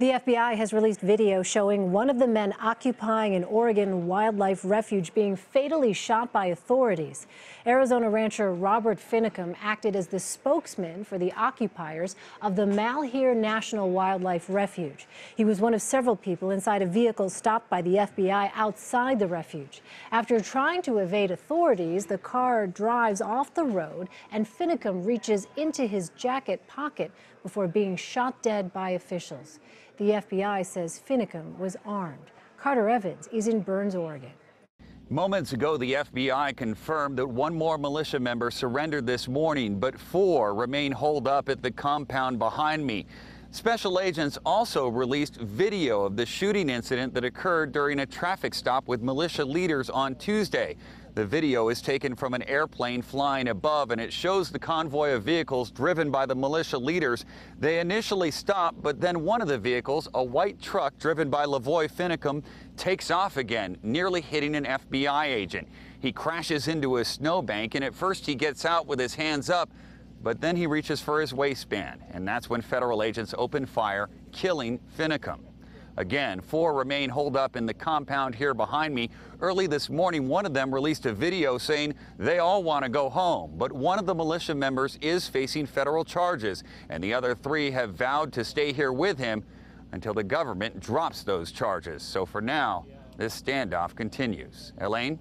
The FBI has released video showing one of the men occupying an Oregon wildlife refuge being fatally shot by authorities. Arizona rancher Robert Finicum acted as the spokesman for the occupiers of the Malheur National Wildlife Refuge. He was one of several people inside a vehicle stopped by the FBI outside the refuge. After trying to evade authorities, the car drives off the road and Finicum reaches into his jacket pocket before being shot dead by officials. The FBI says Finicum was armed. Carter Evans is in Burns, Oregon. Moments ago, the FBI confirmed that one more militia member surrendered this morning, but four remain holed up at the compound behind me. Special agents also released video of the shooting incident that occurred during a traffic stop with militia leaders on Tuesday. The video is taken from an airplane flying above and it shows the convoy of vehicles driven by the militia leaders. They initially stop, but then one of the vehicles, a white truck driven by LaVoy Finicum, takes off again, nearly hitting an FBI agent. He crashes into a snowbank and at first he gets out with his hands up, but then he reaches for his waistband, and that's when federal agents open fire, killing Finicum. Again, four remain holed up in the compound here behind me. Early this morning, one of them released a video saying they all want to go home, but one of the militia members is facing federal charges, and the other three have vowed to stay here with him until the government drops those charges. So for now, this standoff continues. Elaine?